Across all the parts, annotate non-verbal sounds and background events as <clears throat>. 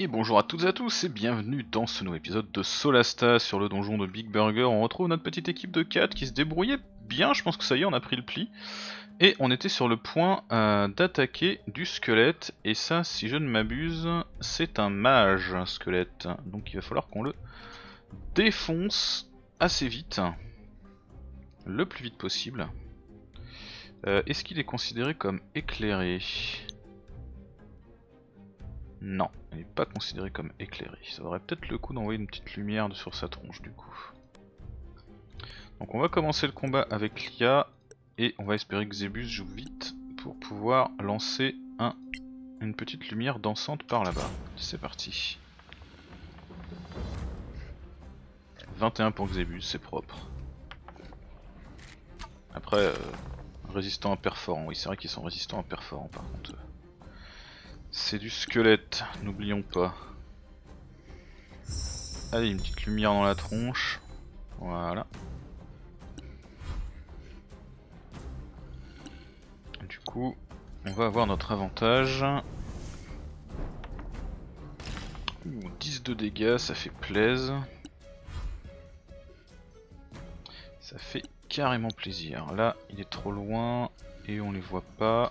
Et bonjour à toutes et à tous et bienvenue dans ce nouvel épisode de Solasta sur le donjon de Big Burger. On retrouve notre petite équipe de 4 qui se débrouillait bien, je pense que ça y est, on a pris le pli. Et on était sur le point euh, d'attaquer du squelette, et ça, si je ne m'abuse, c'est un mage un squelette. Donc il va falloir qu'on le défonce assez vite, le plus vite possible. Euh, Est-ce qu'il est considéré comme éclairé? Non, il n'est pas considéré comme éclairé. Ça aurait peut-être le coup d'envoyer une petite lumière sur sa tronche du coup. Donc on va commencer le combat avec Lia et on va espérer que Zebus joue vite pour pouvoir lancer un, une petite lumière dansante par là-bas. C'est parti. 21 pour Xebus, c'est propre. Après, euh, résistant à perforant, oui c'est vrai qu'ils sont résistants à perforant par contre. C'est du squelette, n'oublions pas. Allez, une petite lumière dans la tronche. Voilà. Du coup, on va avoir notre avantage. Ouh, 10 de dégâts, ça fait plaise. Ça fait carrément plaisir. Là, il est trop loin et on les voit pas.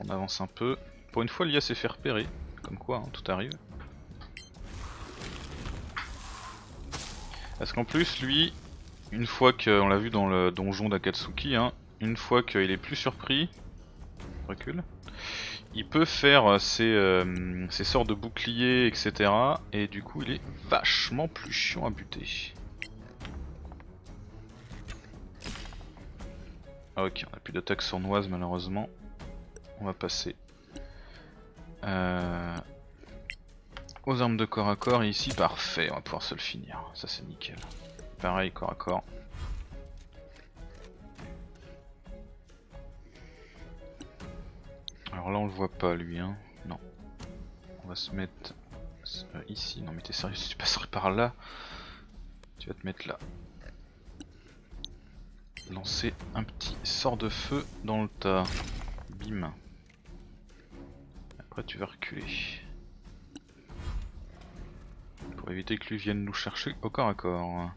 On avance un peu. Pour une fois, l'IA s'est fait repérer. Comme quoi, hein, tout arrive. Parce qu'en plus, lui, une fois qu'on l'a vu dans le donjon d'Akatsuki, hein, une fois qu'il est plus surpris, recule, il peut faire ses, euh, ses sorts de bouclier, etc. Et du coup, il est vachement plus chiant à buter. Ah, ok, on a plus d'attaque sournoise malheureusement. On va passer euh, aux armes de corps à corps ici parfait, on va pouvoir se le finir, ça c'est nickel. Pareil corps à corps. Alors là on le voit pas lui hein, non. On va se mettre euh, ici, non mais t'es sérieux si tu passerais par là, tu vas te mettre là. Lancer un petit sort de feu dans le tas, bim. Après tu vas reculer. Pour éviter que lui vienne nous chercher au corps à corps.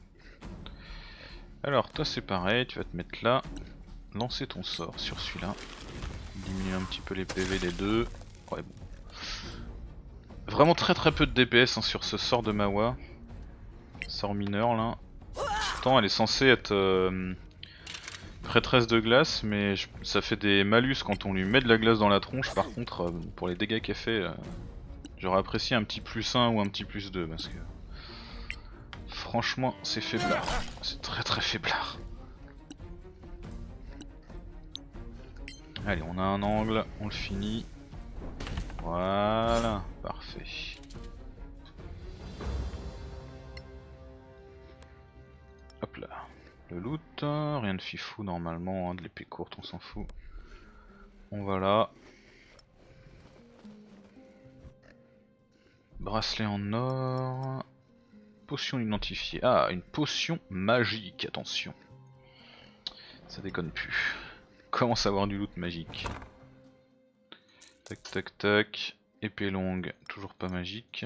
Alors toi c'est pareil, tu vas te mettre là, lancer ton sort sur celui-là, diminuer un petit peu les PV des deux. Ouais, bon. Vraiment très très peu de DPS hein, sur ce sort de Mawa. Sort mineur là. Pourtant elle est censée être euh, prêtresse de glace, mais ça fait des malus quand on lui met de la glace dans la tronche. Par contre, euh, pour les dégâts qu'elle fait, euh, j'aurais apprécié un petit plus 1 ou un petit plus 2 parce que franchement, c'est faiblard. C'est très très faiblard. Allez, on a un angle, on le finit. Voilà, parfait. Hop là. Le loot, rien de fifou normalement, hein, de l'épée courte on s'en fout. On va là. Bracelet en or. Potion identifiée. Ah, une potion magique, attention. Ça déconne plus. Comment savoir du loot magique Tac tac tac. Épée longue, toujours pas magique.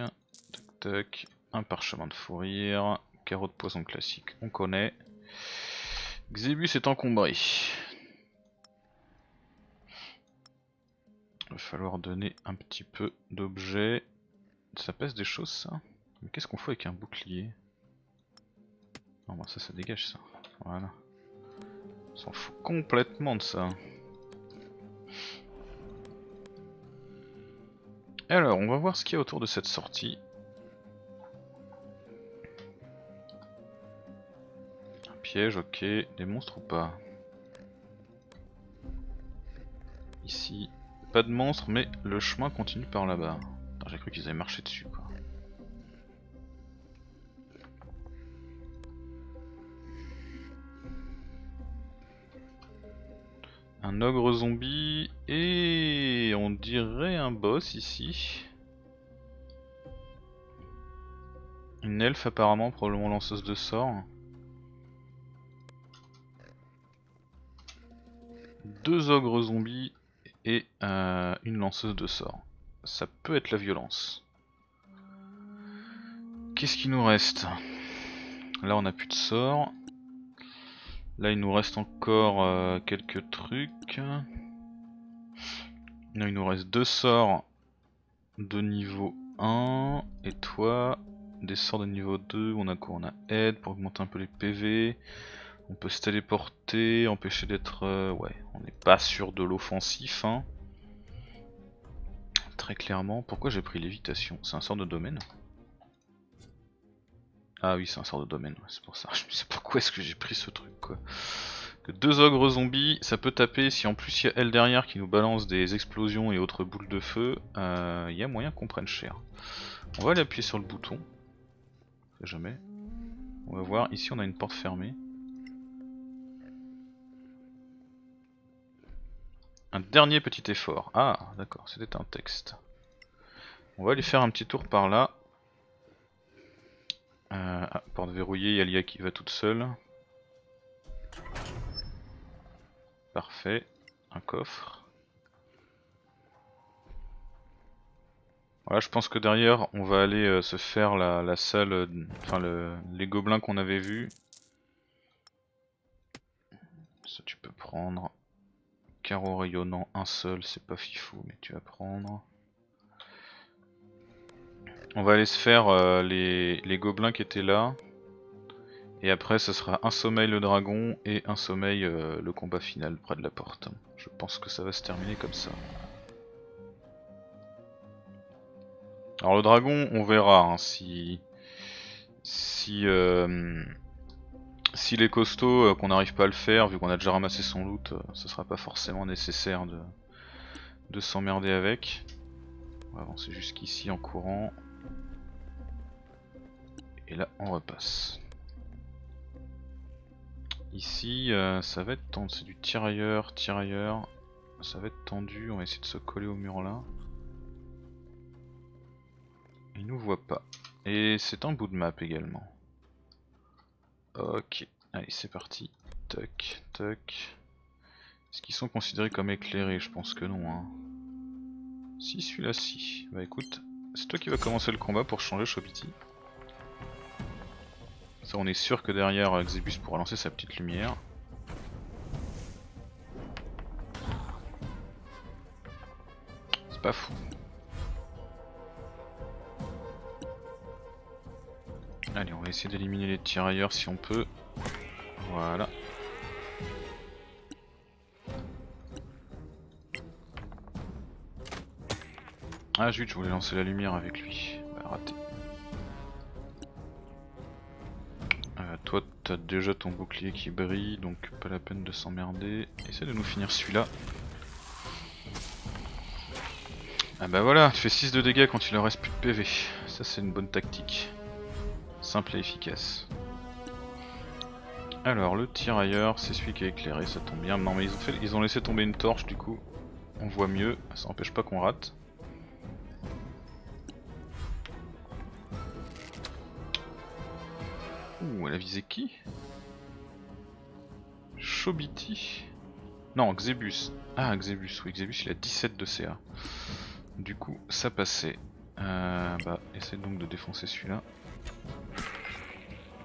Tac tac. Un parchemin de fourrure. Carreau de poison classique, on connaît. Xébus est encombré. Il va falloir donner un petit peu d'objets. Ça pèse des choses ça Mais qu'est-ce qu'on fait avec un bouclier? Non bah ça ça dégage ça. Voilà. On s'en fout complètement de ça. Alors on va voir ce qu'il y a autour de cette sortie. Ok. Des monstres ou pas? Ici, pas de monstres, mais le chemin continue par là-bas. J'ai cru qu'ils avaient marché dessus, quoi. Un ogre zombie et on dirait un boss ici. Une elfe apparemment, probablement lanceuse de sorts. Deux ogres zombies et euh, une lanceuse de sorts. ça peut être la violence. Qu'est-ce qui nous reste? Là on a plus de sorts. Là il nous reste encore euh, quelques trucs. Là il nous reste deux sorts de niveau 1. Et toi, des sorts de niveau 2. On a quoi? On a aide pour augmenter un peu les PV. On peut se téléporter, empêcher d'être... Euh, ouais, on n'est pas sûr de l'offensif. Hein. Très clairement. Pourquoi j'ai pris lévitation? C'est un sort de domaine? Ah oui, c'est un sort de domaine, c'est pour ça. <laughs> Je sais pourquoi est-ce que j'ai pris ce truc deux ogres zombies, ça peut taper si en plus il y a elle derrière qui nous balance des explosions et autres boules de feu. Il euh, y a moyen qu'on prenne cher. On va aller appuyer sur le bouton. jamais. On va voir, ici on a une porte fermée. Un dernier petit effort. Ah, d'accord, c'était un texte. On va aller faire un petit tour par là. Euh, ah, porte verrouillée, il y a qui va toute seule. Parfait. Un coffre. Voilà, je pense que derrière, on va aller euh, se faire la, salle, euh, enfin les gobelins qu'on avait vus. Ça tu peux prendre. Carreau rayonnant, un seul, c'est pas fifou, mais tu vas prendre. On va aller se faire euh, les, gobelins qui étaient là. Et après, ce sera un sommeil le dragon et un sommeil euh, le combat final près de la porte. Je pense que ça va se terminer comme ça. Alors le dragon, on verra hein, si si euh, s'il est costaud, euh, qu'on n'arrive pas à le faire, vu qu'on a déjà ramassé son loot, euh, ce sera pas forcément nécessaire de, de s'emmerder avec. On va avancer jusqu'ici en courant. Et là, on repasse. Ici, euh, ça va être tendu, c'est du tirailleur, tirailleur. Ça va être tendu, on va essayer de se coller au mur là. Il nous voit pas. Et c'est un bout de map également. Ok, allez c'est parti. Toc, toc. Est-ce qu'ils sont considérés comme éclairés? Je pense que non. Hein. Si, celui-là si. Bah écoute, c'est toi qui va commencer le combat pour changer Shobiti. Ça on est sûr que derrière Xebus pourra lancer sa petite lumière. C'est pas fou. Allez, on va essayer d'éliminer les tirailleurs si on peut. Voilà. Ah zut, je voulais lancer la lumière avec lui. Bah raté. Euh, toi t'as déjà ton bouclier qui brille, donc pas la peine de s'emmerder. Essaye de nous finir celui-là. Ah bah voilà, tu fais 6 de dégâts quand il leur reste plus de PV. Ça c'est une bonne tactique. Simple et efficace. Alors le tirailleur, c'est celui qui a éclairé, ça tombe bien. Non mais ils ont, laissé tomber une torche du coup. On voit mieux, ça n'empêche pas qu'on rate. Ouh, elle a visé qui? Chobiti? Non, Xebus. Ah, Xebus, oui, Xebus il a 17 de CA. Du coup, ça passait. Euh, bah, essaie donc de défoncer celui-là.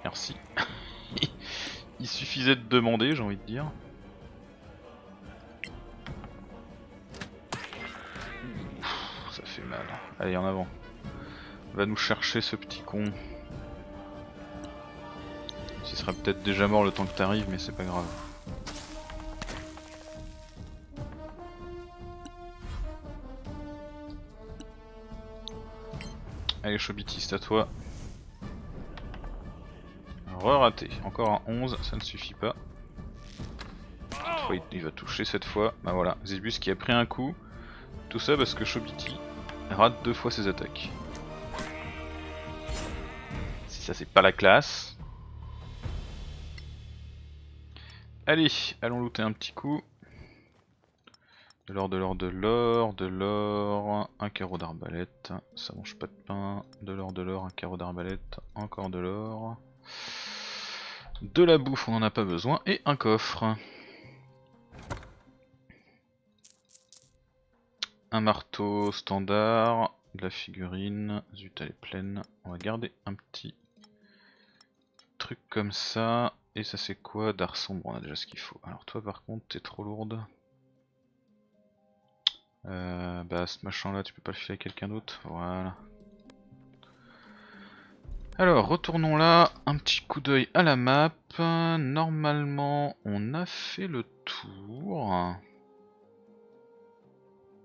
Merci. <laughs> Il suffisait de demander, j'ai envie de dire. Ça fait mal. Allez, en avant. Va nous chercher ce petit con. Il sera peut-être déjà mort le temps que t'arrives, mais c'est pas grave. Allez Chobiti, c'est à toi. Re-raté. Encore un 11, ça ne suffit pas. il va toucher cette fois. Bah voilà, Zebus qui a pris un coup. Tout ça parce que Chobiti rate deux fois ses attaques. Si ça c'est pas la classe. Allez, allons looter un petit coup. De l'or, de l'or, de l'or, de l'or, un carreau d'arbalète, ça mange pas de pain, de l'or, de l'or, un carreau d'arbalète, encore de l'or. De la bouffe, on en a pas besoin. Et un coffre. un marteau standard, de la figurine, zut elle est pleine, on va garder un petit truc comme ça, et ça c'est quoi D'art sombre, on a déjà ce qu'il faut. Alors toi par contre t'es trop lourde. Euh, bah ce machin là tu peux pas le filer à quelqu'un d'autre, voilà. Alors retournons là, un petit coup d'œil à la map, normalement on a fait le tour.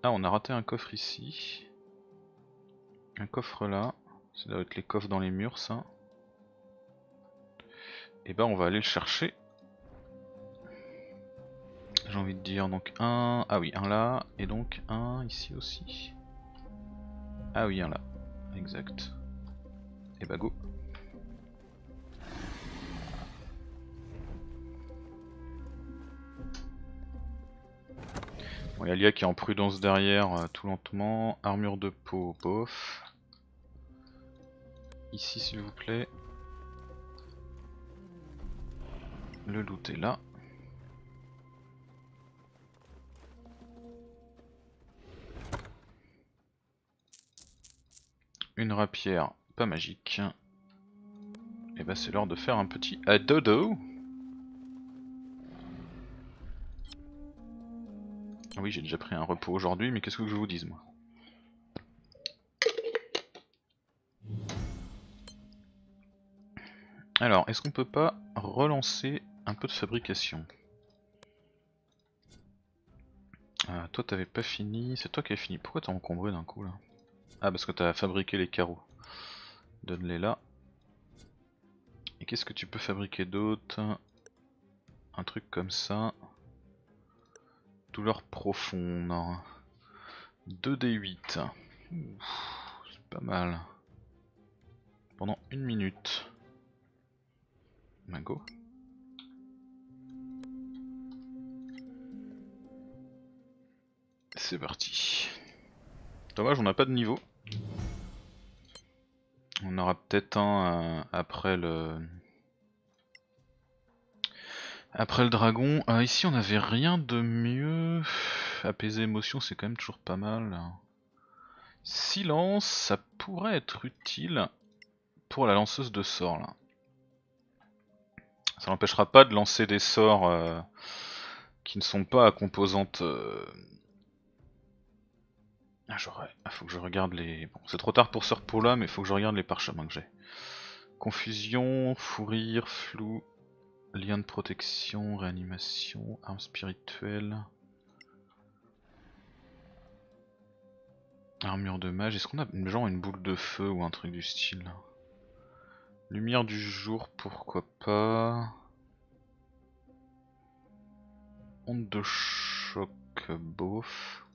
Ah on a raté un coffre ici. Un coffre là. Ça doit être les coffres dans les murs ça. Et bah on va aller le chercher. J'ai envie de dire donc un... Ah oui un là et donc un ici aussi. Ah oui un là. Exact. Et bah go. Bon, y a Lia qui est en prudence derrière euh, tout lentement. Armure de peau, bof. Ici s'il vous plaît. Le loot est là. Une rapière, pas magique. Et bah c'est l'heure de faire un petit adodo. Ah oui, j'ai déjà pris un repos aujourd'hui, mais qu'est-ce que je vous dise moi? Alors, est-ce qu'on peut pas relancer un peu de fabrication? Ah, Toi t'avais pas fini, c'est toi qui avais fini. Pourquoi t'as encombré d'un coup là? Ah parce que t'as fabriqué les carreaux. Donne-les là. Et qu'est-ce que tu peux fabriquer d'autre Un truc comme ça. Douleur profonde. 2d8. C'est pas mal. Pendant une minute. Mago. C'est parti. Dommage, on n'a pas de niveau. On aura peut-être un euh, après le après le dragon, euh, ici on avait rien de mieux. Apaiser émotion, c'est quand même toujours pas mal. Silence, ça pourrait être utile pour la lanceuse de sorts là. Ça n'empêchera pas de lancer des sorts euh, qui ne sont pas à composante. Euh... Ah, ah, faut que je regarde les. Bon, c'est trop tard pour ce repos là, mais faut que je regarde les parchemins que j'ai. Confusion, fou rire, flou, Lien de protection, réanimation, arme spirituelle. Armure de mage, est-ce qu'on a genre une boule de feu ou un truc du style? Lumière du jour, pourquoi pas? Onde de choc, bof.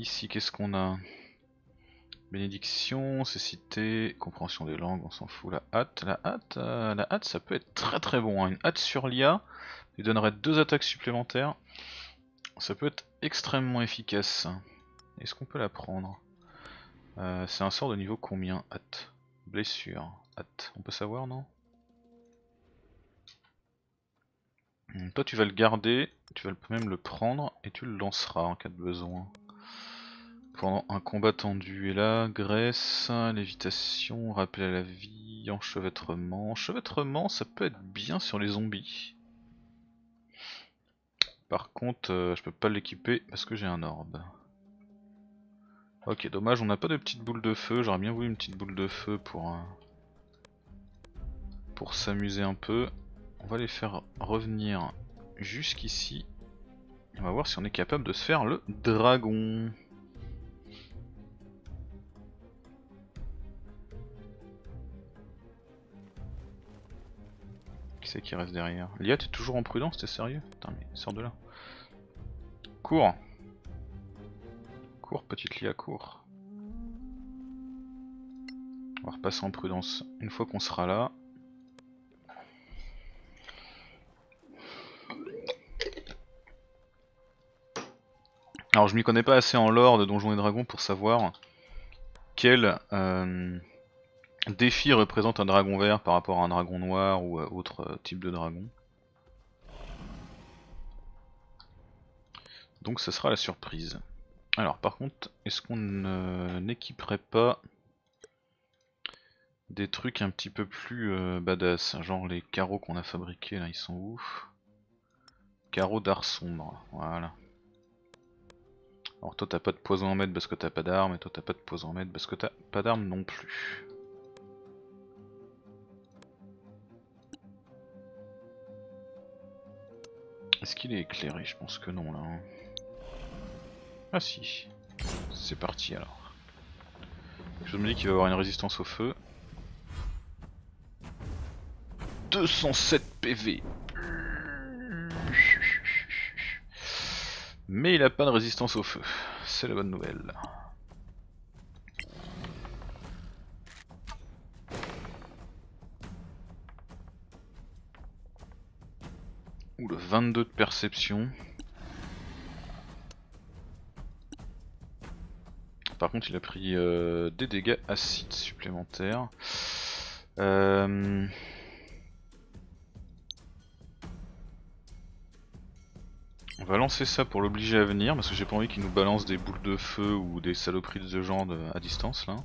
Ici, qu'est-ce qu'on a? Bénédiction, cécité, compréhension des langues, on s'en fout. La hâte, la hâte, euh, la hâte, ça peut être très très bon. Hein. Une hâte sur l'IA lui donnerait deux attaques supplémentaires. Ça peut être extrêmement efficace. Est-ce qu'on peut la prendre? Euh, C'est un sort de niveau combien? Hâte. Blessure. Hâte. On peut savoir, non? Hmm, Toi, tu vas le garder, tu vas même le prendre et tu le lanceras en cas de besoin un combat tendu. Et là, graisse, lévitation, rappel à la vie, enchevêtrement. Enchevêtrement, ça peut être bien sur les zombies. Par contre, euh, je peux pas l'équiper parce que j'ai un orbe. Ok, dommage, on n'a pas de petite boule de feu. J'aurais bien voulu une petite boule de feu euh, pour s'amuser un peu. On va les faire revenir jusqu'ici. On va voir si on est capable de se faire le dragon. Qui reste derrière Lia, t'es toujours en prudence, t'es sérieux? Putain, mais sors de là. Cours Cours, petite Lia, cours. On va repasser en prudence une fois qu'on sera là. Alors je m'y connais pas assez en lore de Donjons et Dragons pour savoir quel euh, Défi représente un dragon vert par rapport à un dragon noir ou autre euh, type de dragon. Donc ce sera la surprise. Alors par contre, est-ce qu'on n'équiperait pas des trucs un petit peu plus euh, badass? Genre les carreaux qu'on a fabriqués là, ils sont où? Carreaux d'art sombre, voilà. Alors toi t'as pas de poison en mettre parce que t'as pas d'armes et toi t'as pas de poison en mettre parce que t'as pas d'armes non plus. Est-ce qu'il est éclairé Je pense que non là. Hein. Ah si. C'est parti alors. Je me dis qu'il va avoir une résistance au feu. 207 PV Mais il a pas de résistance au feu, c'est la bonne nouvelle. Ouh, le 22 de perception. Par contre, il a pris euh, des dégâts acides supplémentaires. Euh... On va lancer ça pour l'obliger à venir parce que j'ai pas envie qu'il nous balance des boules de feu ou des saloperies de ce à distance là.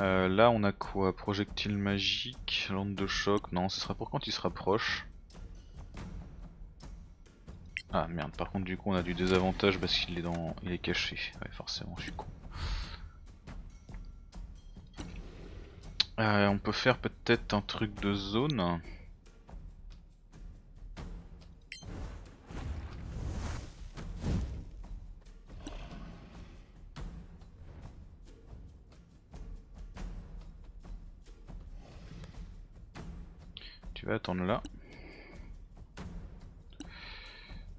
Euh, là on a quoi? Projectile magique, lampe de choc, non ce sera pour quand il se rapproche. Ah merde par contre du coup on a du désavantage parce qu'il est dans. il est caché. Ouais forcément je suis con. Euh, on peut faire peut-être un truc de zone. Attendre là.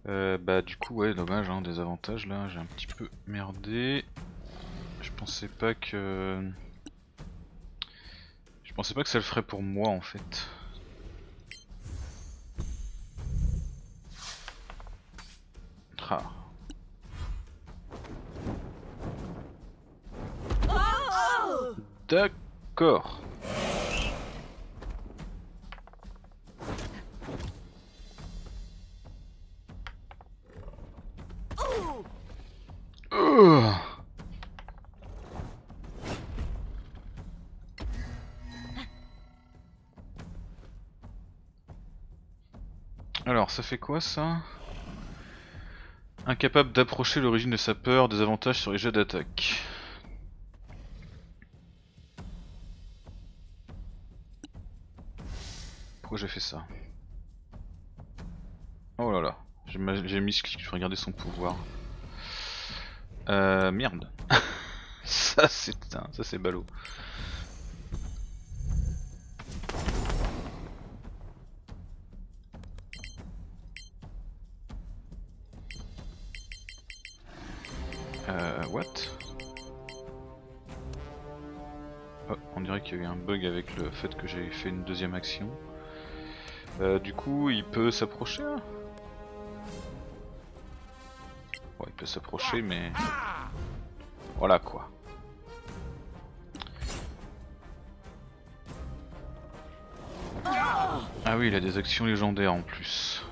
Euh, bah du coup ouais dommage hein, des avantages là, j'ai un petit peu merdé. Je pensais pas que... Je pensais pas que ça le ferait pour moi en fait. Ah. D'accord. Alors ça fait quoi ça? Incapable d'approcher l'origine de sa peur, des avantages sur les jets d'attaque. Pourquoi j'ai fait ça? Oh là là, j'ai mis ce clic, je regarder son pouvoir. Euh, merde. <laughs> ça c'est ça c'est ballot. Le fait que j'ai fait une deuxième action. Euh, du coup, il peut s'approcher Ouais, il peut s'approcher, mais... Voilà quoi. Ah oui, il a des actions légendaires en plus.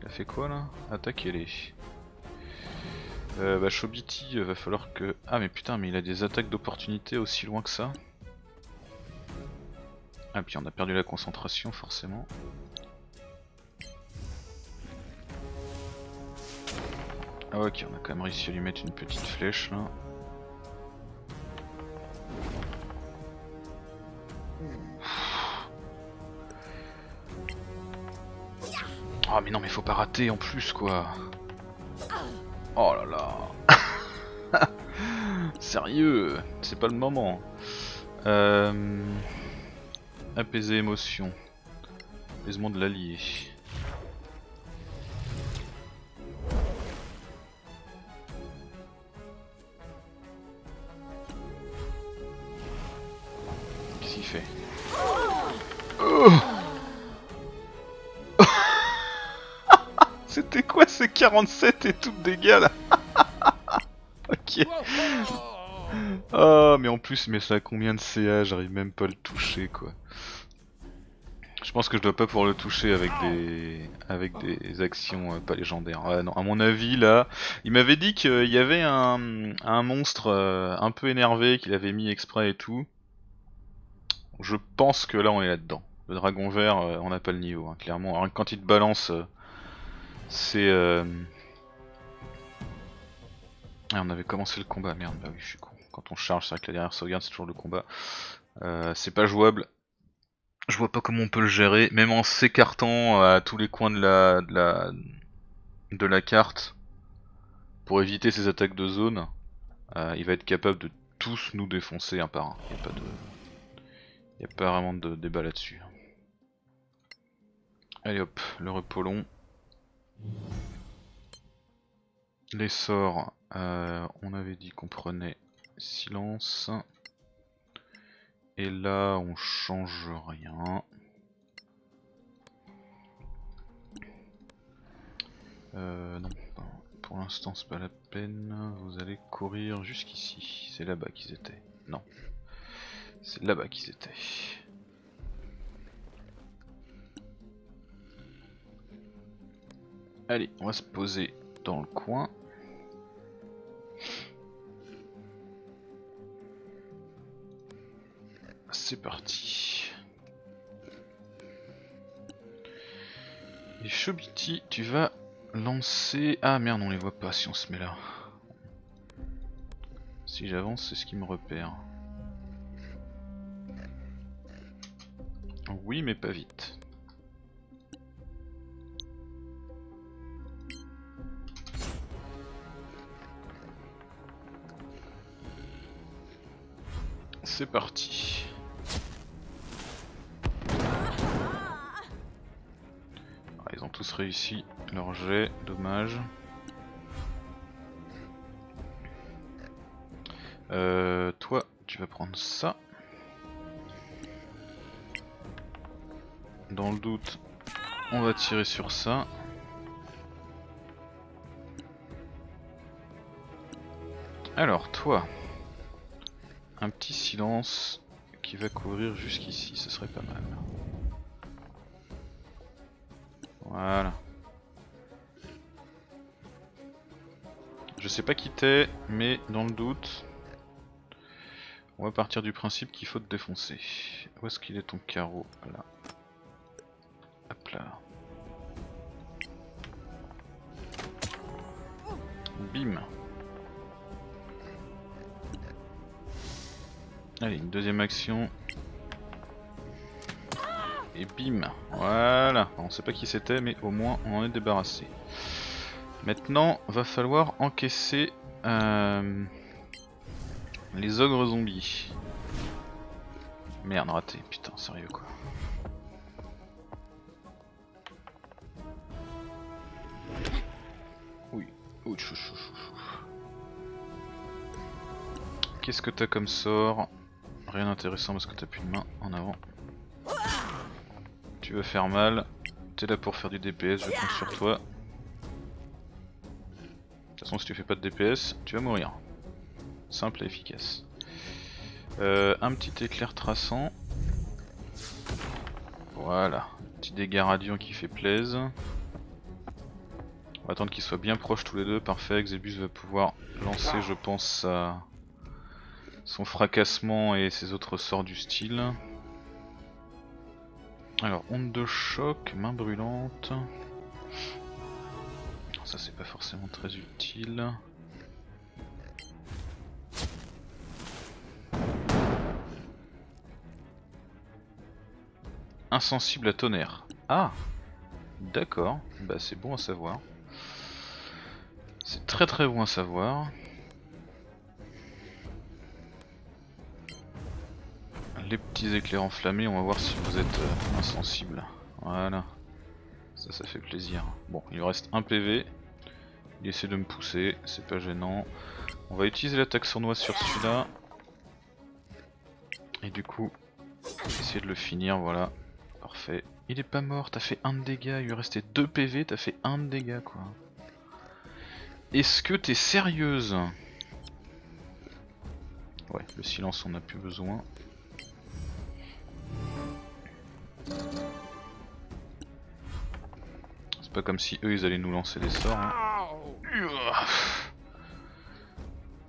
Il a fait quoi là? Attaquer les. Euh, bah Shobiti, euh, va falloir que... Ah mais putain, mais il a des attaques d'opportunité aussi loin que ça. Ah puis on a perdu la concentration forcément. Ah ok, on a quand même réussi à lui mettre une petite flèche là. Oh mais non mais faut pas rater en plus quoi Oh là là <laughs> Sérieux C'est pas le moment. Euh... Apaiser émotion. Apaisement de l'allié. Qu'est-ce qu'il fait? <laughs> C'était quoi ces 47 et tout de dégâts là? <laughs> Ok. Oh mais en plus mais ça a combien de CA J'arrive même pas à le toucher quoi. Je pense que je dois pas pouvoir le toucher avec des avec des actions euh, pas légendaires. Ouais, non, à mon avis là, il m'avait dit qu'il y avait un, un monstre euh, un peu énervé qu'il avait mis exprès et tout. Je pense que là on est là-dedans. Le dragon vert, euh, on n'a pas le niveau, hein, clairement. Alors, quand il te balance, c'est... Ah, on avait commencé le combat, merde, bah oui, je suis con. Quand on charge, c'est vrai que la dernière sauvegarde, c'est toujours le combat. c'est pas jouable, je vois pas comment on peut le gérer, même en s'écartant à tous les coins de la, de la, carte pour éviter ces attaques de zone. Euh, il va être capable de tous nous défoncer un par un. Il n'y a pas vraiment de débat là-dessus. Allez hop, le repos long. Les sorts, euh, on avait dit qu'on prenait silence. Et là, on change rien. Euh, non, pour l'instant c'est pas la peine. Vous allez courir jusqu'ici. C'est là-bas qu'ils étaient. Non. C'est là-bas qu'ils étaient. Allez, on va se poser dans le coin. C'est parti. Et Chobiti, tu vas lancer... Ah merde, on les voit pas si on se met là. Si j'avance, c'est ce qui me repère. Oui, mais pas vite. C'est parti. Réussi leur jet, dommage. Euh, toi, tu vas prendre ça. Dans le doute, on va tirer sur ça. Alors, toi, un petit silence qui va couvrir jusqu'ici, ce serait pas mal. Voilà. Je sais pas qui t'es, mais dans le doute, on va partir du principe qu'il faut te défoncer. Où est-ce qu'il est ton carreau? Là. Hop là. Bim. Allez, une deuxième action et bim, voilà, on sait pas qui c'était mais au moins on en est débarrassé. Maintenant va falloir encaisser euh, les ogres zombies. Merde raté, putain sérieux quoi. Oui, Qu'est-ce que t'as comme sort? Rien d'intéressant parce que t'as plus de main en avant. Tu veux faire mal, t'es là pour faire du DPS, je compte sur toi. De toute façon si tu fais pas de DPS, tu vas mourir. Simple et efficace. Euh, un petit éclair traçant. Voilà, petit dégât radiant qui fait plaisir. On va attendre qu'ils soient bien proches tous les deux, parfait, Xebus va pouvoir lancer je pense son fracassement et ses autres sorts du style. Alors, onde de choc, main brûlante. Ça c'est pas forcément très utile. Insensible à tonnerre. Ah D'accord, bah c'est bon à savoir. C'est très très bon à savoir. Les petits éclairs enflammés, on va voir si vous êtes euh, insensible. Voilà. Ça, ça fait plaisir. Bon, il reste un PV. Il essaie de me pousser, c'est pas gênant. On va utiliser l'attaque sournoise sur celui-là. Et du coup, essayer de le finir, voilà. Parfait. Il est pas mort, t'as fait un de dégâts, il lui restait 2 PV, t'as fait un de dégâts quoi. Est-ce que t'es sérieuse? Ouais, le silence on a plus besoin. Pas comme si eux ils allaient nous lancer des sorts. Hein.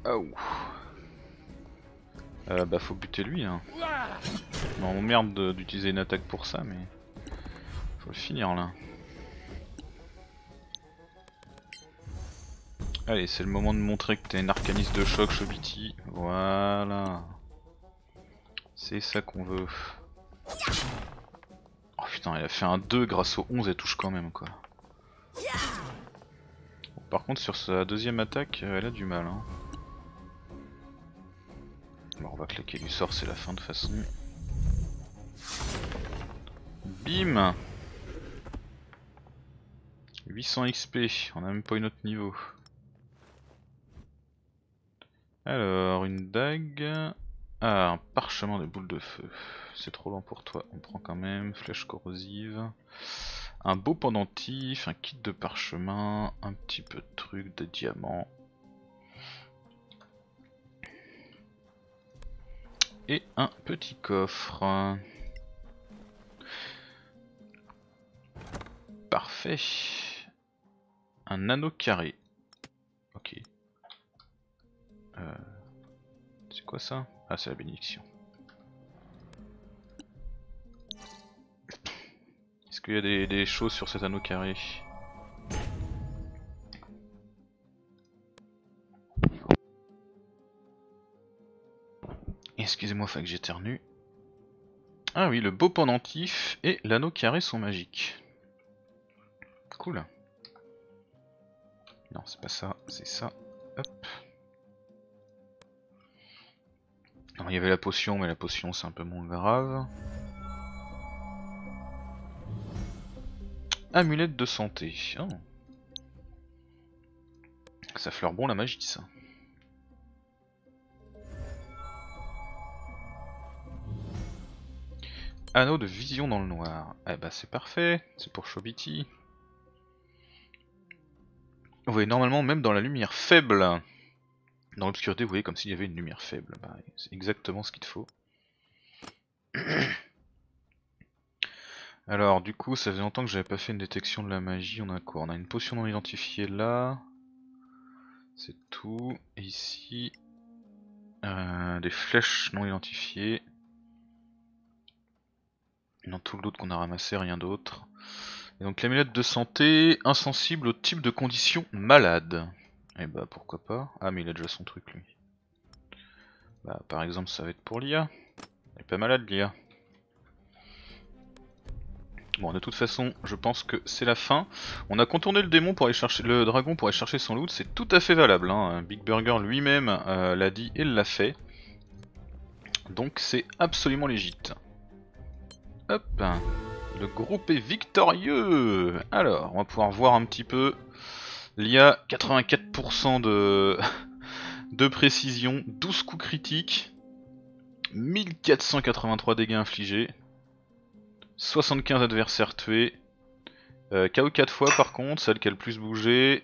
Oh. Euh, bah faut buter lui hein. Non merde d'utiliser une attaque pour ça mais faut le finir là. Allez c'est le moment de montrer que t'es un arcaniste de choc Chobiti. Voilà. C'est ça qu'on veut. Putain elle a fait un 2 grâce au 11 elle touche quand même quoi. par contre sur sa deuxième attaque elle a du mal hein. On va claquer du sort, c'est la fin de façon. Bim 800 XP, on a même pas une autre niveau. Alors, une dague. Ah, un parchemin de boules de feu. C'est trop lent pour toi, on prend quand même. Flèche corrosive. Un beau pendentif, un kit de parchemin, un petit peu de trucs, de diamants. et un petit coffre. Parfait. Un anneau carré. Ok. Euh, c'est quoi ça? Ah c'est la bénédiction. Est-ce qu'il y a des, choses sur cet anneau carré? Excusez-moi, faut que j'éternue. Ah oui, le beau pendentif et l'anneau carré sont magiques. Cool. Non, c'est pas ça, c'est ça. Hop. Il y avait la potion, mais la potion c'est un peu moins grave. Amulette de santé. Oh. Ça fleure bon la magie ça. Anneau de vision dans le noir. Eh bah c'est parfait, c'est pour Chobiti. Vous voyez, normalement, même dans la lumière faible, dans l'obscurité, vous voyez comme s'il y avait une lumière faible. Bah, c'est exactement ce qu'il faut. <clears throat> Alors, du coup, ça fait longtemps que j'avais pas fait une détection de la magie. On a quoi? On a une potion non identifiée là. C'est tout. Et ici, euh, des flèches non identifiées. Dans tout le loot qu'on a ramassé, rien d'autre. Et donc l'amulette de santé, insensible au type de conditions malade. Et eh bah pourquoi pas. Ah mais il a déjà son truc lui. Bah par exemple ça va être pour l'IA. Elle est pas malade l'IA. Bon de toute façon je pense que c'est la fin. On a contourné le démon pour aller chercher le dragon pour aller chercher son loot, c'est tout à fait valable. Hein. Big Burger lui-même euh, l'a dit et l'a fait. Donc c'est absolument légit. Hop, le groupe est victorieux Alors, on va pouvoir voir un petit peu. Il y a 84% de... <laughs> de précision, 12 coups critiques, 1483 dégâts infligés, 75 adversaires tués, euh, KO 4 fois par contre, celle qui a le plus bougé,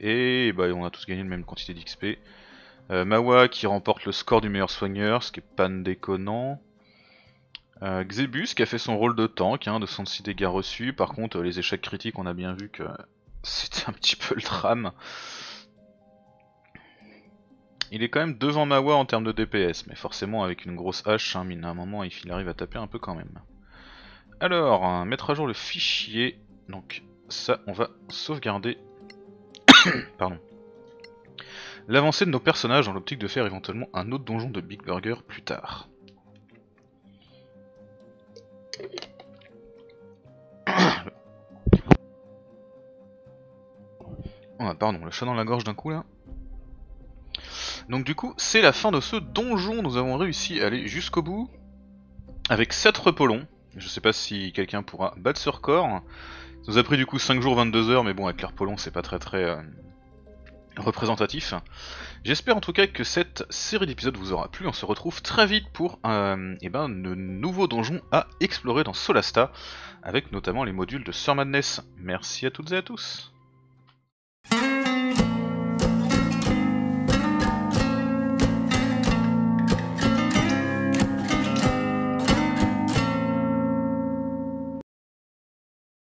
et bah, on a tous gagné la même quantité d'XP. Euh, Mawa qui remporte le score du meilleur soigneur, ce qui est pas déconnant. Euh, Xebus qui a fait son rôle de tank, hein, de 106 dégâts reçus. Par contre, les échecs critiques, on a bien vu que c'était un petit peu le drame. Il est quand même devant Mawa en termes de DPS, mais forcément avec une grosse hache, hein, à un moment il arrive à taper un peu quand même. Alors, hein, mettre à jour le fichier, donc ça on va sauvegarder. <coughs> Pardon. L'avancée de nos personnages dans l'optique de faire éventuellement un autre donjon de Big Burger plus tard. Oh pardon, le chat dans la gorge d'un coup là. Donc du coup, c'est la fin de ce donjon, nous avons réussi à aller jusqu'au bout, avec 7 repos longs. Je sais pas si quelqu'un pourra battre ce record. Ça nous a pris du coup 5 jours 22 heures, mais bon avec longs c'est pas très très euh, représentatif. J'espère en tout cas que cette série d'épisodes vous aura plu. On se retrouve très vite pour un eh ben, de nouveaux donjons à explorer dans Solasta, avec notamment les modules de Sir Madness. Merci à toutes et à tous.